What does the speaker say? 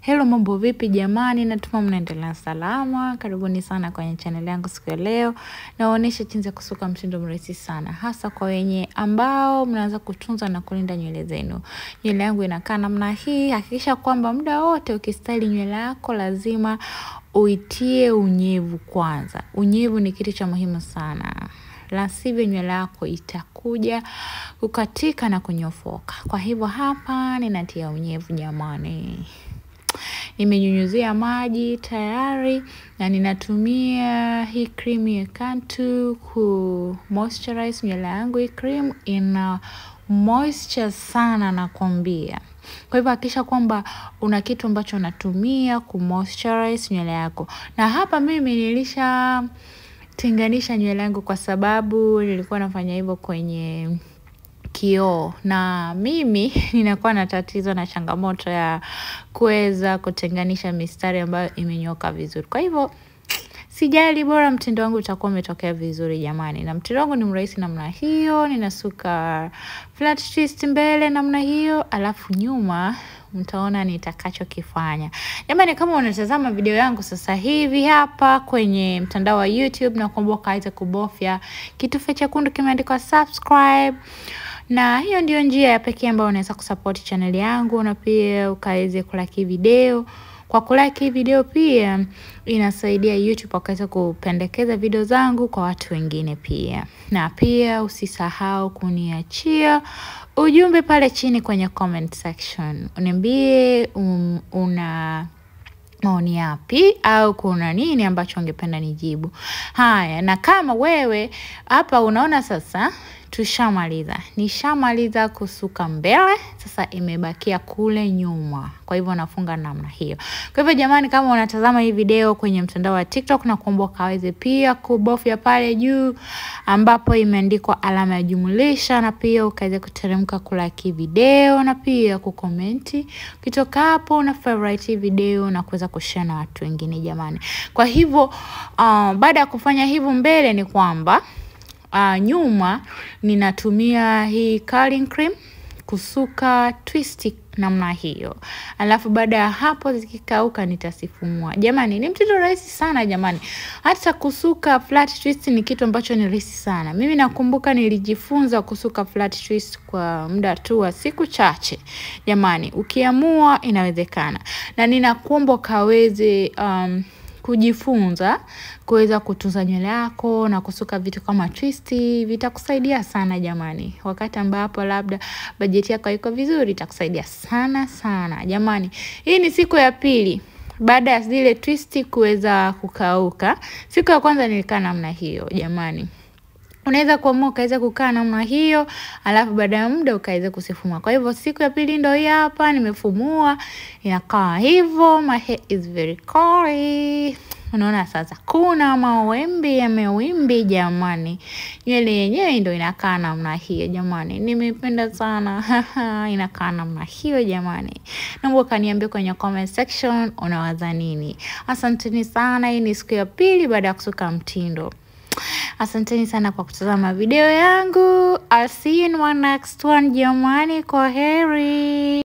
Hello, mambo vipi jamani? Natuma mnaendelea salama. Karibuni sana kwenye channel yangu siku ya leo. Naonesha jinsi ya kusuka mtindo mrahisi sana, hasa kwa wenye ambao mnaanza kutunza na kulinda nywele zenu. Nywele yangu inakaa namna hii. Hakikisha kwamba muda wote ukistyle nywele yako lazima uitie unyevu kwanza. Unyevu ni kitu cha muhimu sana la sivyo nywele yako itakuja kukatika na kunyofoka. Kwa hivyo hapa ninatia unyevu jamani. Nimenyunyuzia maji tayari na ninatumia hii cream ya Cantu ku moisturize nywele yangu. Hii cream ina moisture sana nakwambia. Kwa hivyo hakikisha kwamba una kitu ambacho unatumia ku moisturize nywele yako. Na hapa mimi nilisha tenganisha nywele yangu kwa sababu nilikuwa nafanya hivyo kwenye kioo na mimi ninakuwa na tatizo na changamoto ya kuweza kutenganisha mistari ambayo imenyoka vizuri. Kwa hivyo sijali, bora mtindo wangu utakuwa umetokea vizuri jamani. Na mtindo wangu ni mrahisi namna hiyo, ninasuka flat twist mbele namna hiyo, alafu nyuma mtaona nitakachokifanya. Jamani, kama unatazama video yangu sasa hivi hapa kwenye mtandao wa YouTube, na ukaweze aweze kubofya kitufe chekundu kimeandikwa subscribe na hiyo ndio njia ya pekee ambayo unaweza kusupport chaneli yangu na pia ukaweze kulaki video. Kwa kulaki video pia inasaidia YouTube wakaweza kupendekeza video zangu kwa watu wengine pia, na pia usisahau kuniachia ujumbe pale chini kwenye comment section, uniambie um, una maoni yapi au kuna nini ambacho ungependa nijibu. Haya, na kama wewe hapa unaona sasa tushamaliza, nishamaliza kusuka mbele, sasa imebakia kule nyuma. Kwa hivyo nafunga namna hiyo. Kwa hivyo jamani, kama unatazama hii video kwenye mtandao wa TikTok, na kuomba ukaweze pia kubofya pale juu ambapo imeandikwa alama ya jumlisha, na pia ukaweze kuteremka kulaki video na pia kukomenti. Ukitoka hapo na favorite video na kuweza kushare na watu wengine jamani. Kwa hivyo uh, baada ya kufanya hivyo mbele ni kwamba Uh, nyuma ninatumia hii curling cream kusuka twist namna hiyo, alafu baada ya hapo zikikauka nitasifumua. Jamani, ni mtindo rahisi sana jamani, hata kusuka flat twist ni kitu ambacho ni rahisi sana. Mimi nakumbuka nilijifunza kusuka flat twist kwa muda tu wa siku chache. Jamani, ukiamua inawezekana, na ninakuomba kaweze um, kujifunza kuweza kutunza nywele yako na kusuka vitu kama twisti, vitakusaidia sana jamani. Wakati ambapo labda bajeti yako haiko vizuri, itakusaidia sana sana jamani. Hii ni siku ya pili baada ya zile twisti kuweza kukauka. Siku ya kwanza nilikaa namna hiyo jamani. Unaweza kuamua ukaweza kukaa namna hiyo, alafu baada ya muda ukaweza kusifumua. Kwa hivyo siku ya pili ndio hii hapa, nimefumua inakaa hivyo. My hair is very curly. Unaona sasa, kuna mawimbi yamewimbi jamani, nywele yenyewe ndio inakaa namna hiyo jamani, nimependa sana inakaa namna hiyo jamani. Naomba ukaniambia kwenye comment section unawaza nini. Asanteni sana. Hii ni siku ya pili baada ya kusuka mtindo. Asanteni sana kwa kutazama video yangu. I'll see you in one next one jamani, kwa heri.